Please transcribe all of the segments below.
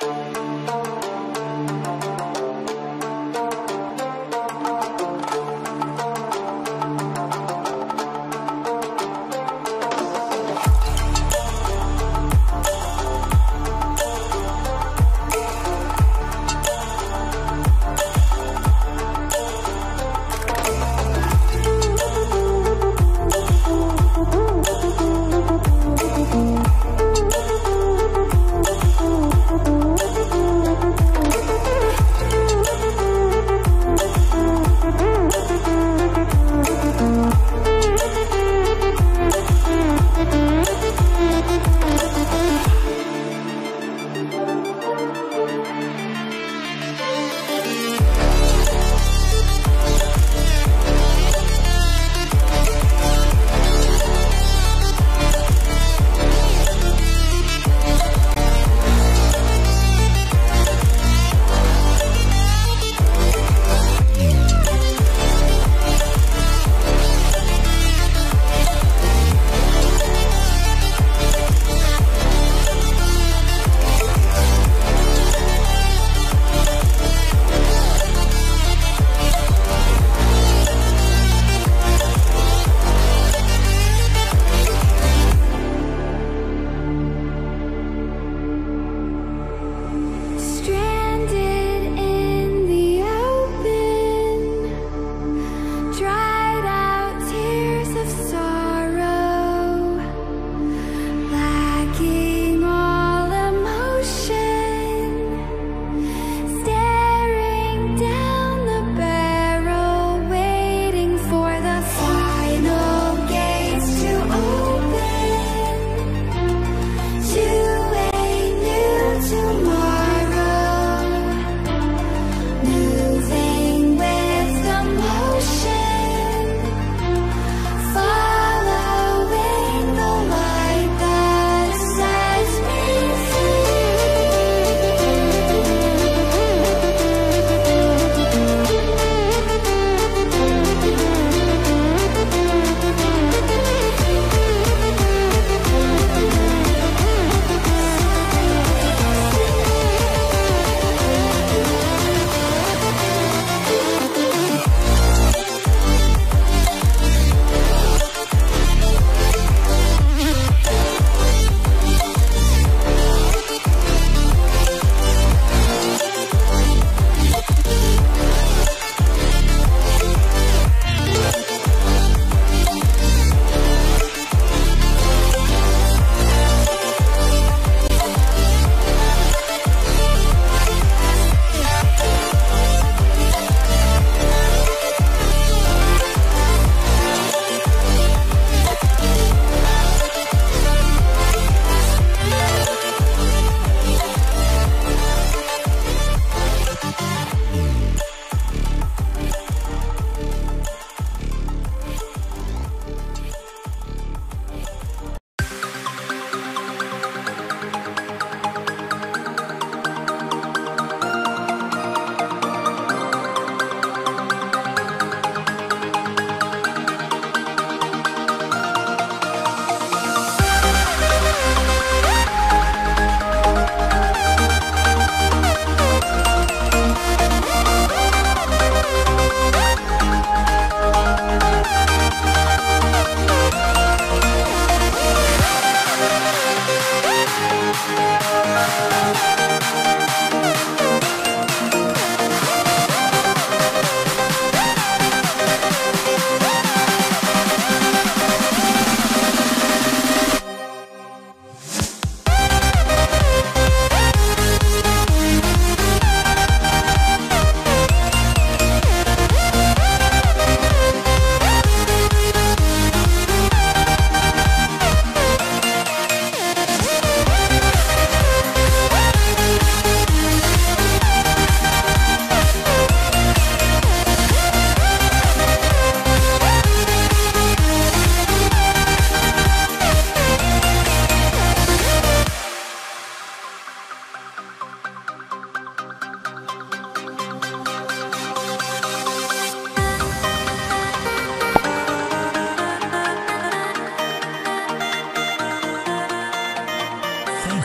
Thank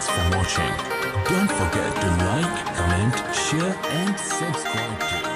Thanks for watching. Don't forget to like, comment, share and subscribe to